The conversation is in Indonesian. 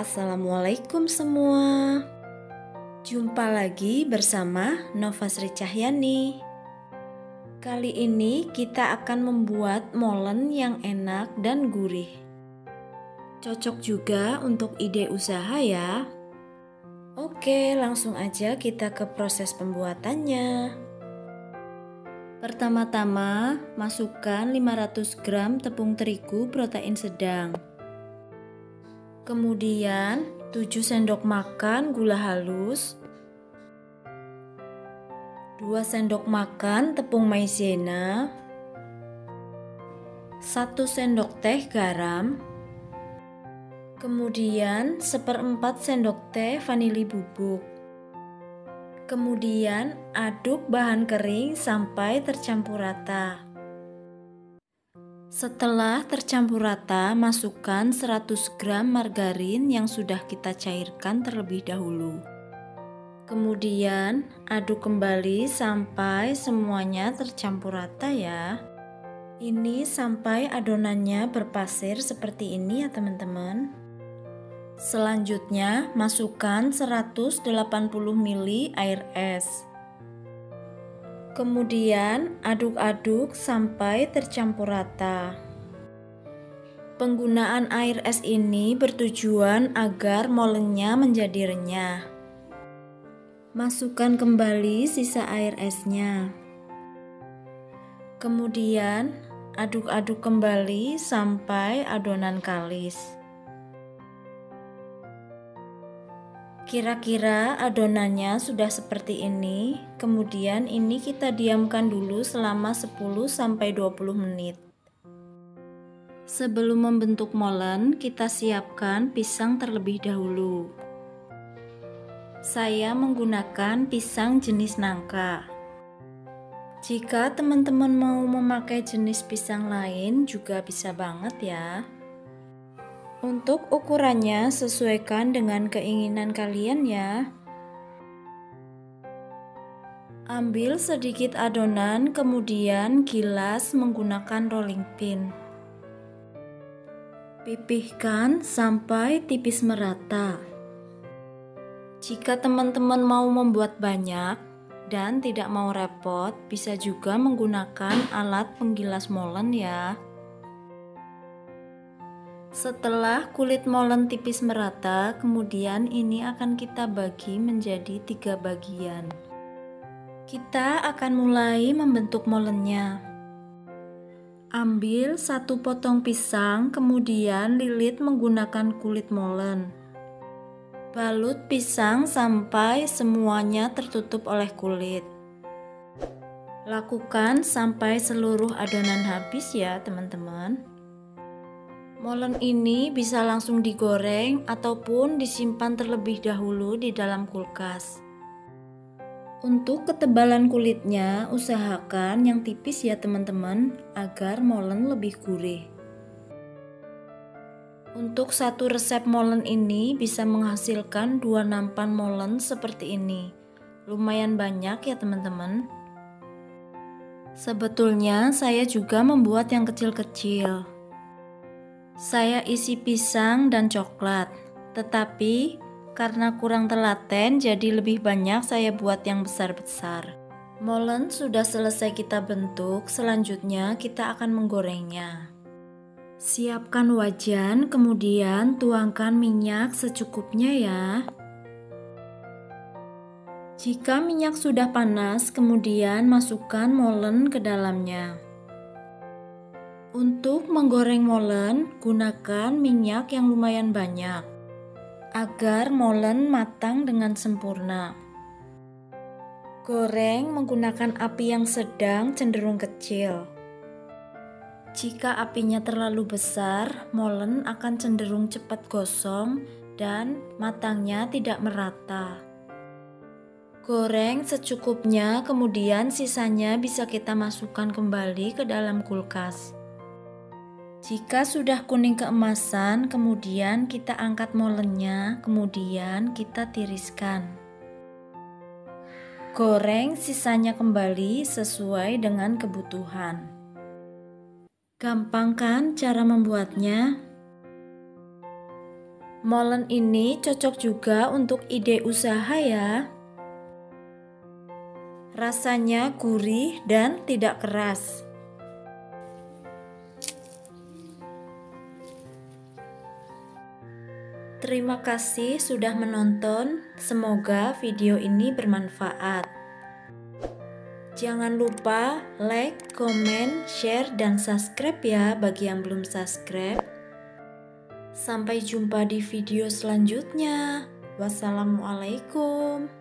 assalamualaikum semua. Jumpa lagi bersama Nova Sri Cahyani. Kali ini kita akan membuat molen yang enak dan gurih. Cocok juga untuk ide usaha ya. Oke, langsung aja kita ke proses pembuatannya. Pertama-tama, masukkan 500 gram tepung terigu protein sedang. Kemudian 7 sendok makan gula halus, 2 sendok makan tepung maizena, 1 sendok teh garam, kemudian seperempat sendok teh vanili bubuk. Kemudian aduk bahan kering sampai tercampur rata. Setelah tercampur rata, masukkan 100 gram margarin yang sudah kita cairkan terlebih dahulu. Kemudian aduk kembali sampai semuanya tercampur rata ya. Ini sampai adonannya berpasir seperti ini ya teman-teman. Selanjutnya masukkan 180 ml air es. Kemudian aduk-aduk sampai tercampur rata. Penggunaan air es ini bertujuan agar molennya menjadi renyah. Masukkan kembali sisa air esnya. Kemudian aduk-aduk kembali sampai adonan kalis. Kira-kira adonannya sudah seperti ini, kemudian ini kita diamkan dulu selama 10-20 menit. Sebelum membentuk molen, kita siapkan pisang terlebih dahulu. Saya menggunakan pisang jenis nangka. Jika teman-teman mau memakai jenis pisang lain juga bisa banget ya. Untuk ukurannya sesuaikan dengan keinginan kalian ya. Ambil sedikit adonan kemudian gilas menggunakan rolling pin. Pipihkan sampai tipis merata. Jika teman-teman mau membuat banyak dan tidak mau repot, bisa juga menggunakan alat penggilas molen ya. Setelah kulit molen tipis merata, kemudian ini akan kita bagi menjadi tiga bagian. Kita akan mulai membentuk molennya. Ambil satu potong pisang, kemudian lilit menggunakan kulit molen. Balut pisang sampai semuanya tertutup oleh kulit. Lakukan sampai seluruh adonan habis ya, teman-teman. Molen ini bisa langsung digoreng ataupun disimpan terlebih dahulu di dalam kulkas. Untuk ketebalan kulitnya, usahakan yang tipis ya teman-teman, agar molen lebih gurih. Untuk satu resep molen ini bisa menghasilkan dua nampan molen seperti ini. Lumayan banyak ya teman-teman. Sebetulnya saya juga membuat yang kecil-kecil. Saya isi pisang dan coklat, tetapi karena kurang telaten jadi lebih banyak saya buat yang besar-besar. Molen sudah selesai kita bentuk, selanjutnya kita akan menggorengnya. Siapkan wajan, kemudian tuangkan minyak secukupnya ya. Jika minyak sudah panas, kemudian masukkan molen ke dalamnya. Untuk menggoreng molen, gunakan minyak yang lumayan banyak agar molen matang dengan sempurna. Goreng menggunakan api yang sedang cenderung kecil. Jika apinya terlalu besar, molen akan cenderung cepat gosong dan matangnya tidak merata. Goreng secukupnya, kemudian sisanya bisa kita masukkan kembali ke dalam kulkas. Jika sudah kuning keemasan, kemudian kita angkat molennya, kemudian kita tiriskan. Goreng sisanya kembali sesuai dengan kebutuhan. Gampang kan cara membuatnya? Molen ini cocok juga untuk ide usaha ya. Rasanya gurih dan tidak keras. Terima kasih sudah menonton. Semoga video ini bermanfaat. Jangan lupa like, comment, share, dan subscribe ya bagi yang belum subscribe. Sampai jumpa di video selanjutnya. Wassalamualaikum.